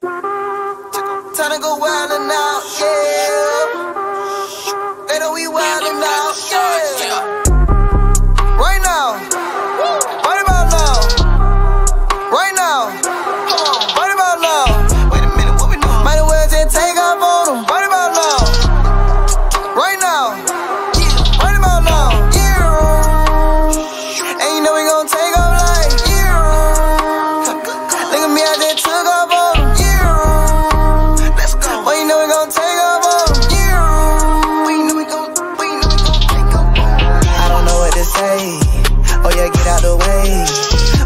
Time to go wild and out, yeah. Know we wild and out, yeah. Yeah, get out the way.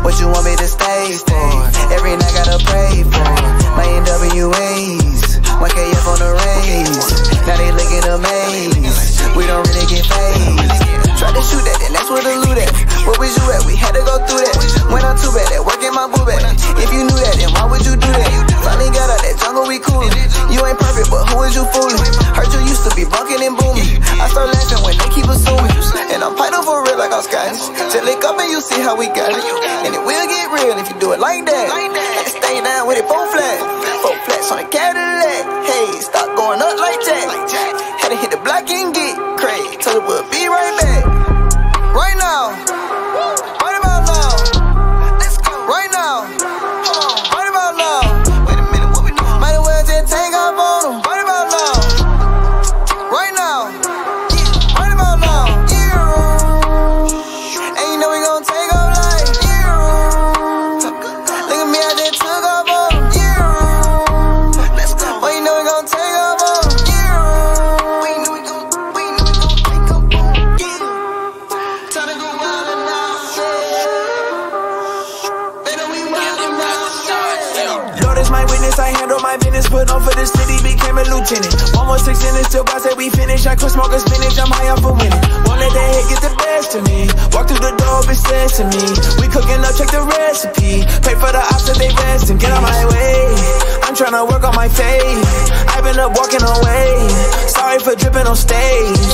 What you want me to stay for? Every night gotta pray for my NWAs. 1KF on the raise. Now they looking amazed. We don't really get phased. Tried to shoot that, and that's where the loot at. Where was you at? We had to go through that. Went on too bad, that work in my boo bag. If you knew that, then why would you do that? Finally got out that jungle, we coolin'. You ain't perfect, but who is you fooling? Heard you used to be bunking and booming. I start laughing when they keep assuming. Scottish. Just lick up and you see how we got it. And it will get real if you do it like that. Stay down with it, four flat. Four flats on the Cadillac. My witness, I handle my business. Put on for the city, became a lieutenant. One more six in still God said we finish. I quit smoking spinach, I'm high up for winning. Won't let that hate get the best of me. Walk through the door, bitch said to me. We cooking up, check the recipe. Pay for the ops that they best and get on my way. I'm trying to work on my faith. I've been up walking away. Sorry for dripping on stage.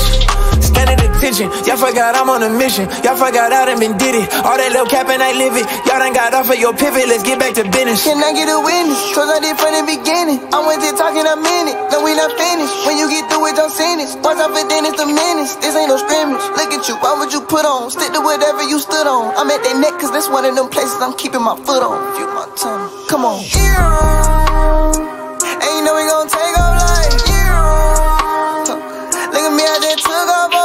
Standing Y'all forgot I'm on a mission. Y'all forgot I done been did it. All that little cap and I live it. Y'all done got off of your pivot. Let's get back to business. Can I get a witness? Cause I did from the beginning. I went to talking a minute. No, we not finished. When you get through it, don't it Once I'm finished, the minutes. This ain't no scrimmage. Look at you. Why would you put on? Stick to whatever you stood on. I'm at that neck cause that's one of them places I'm keeping my foot on. View my tongue. Come on. Yeah. Ain't you know we gon' take off like yeah. Look at me, I just took off.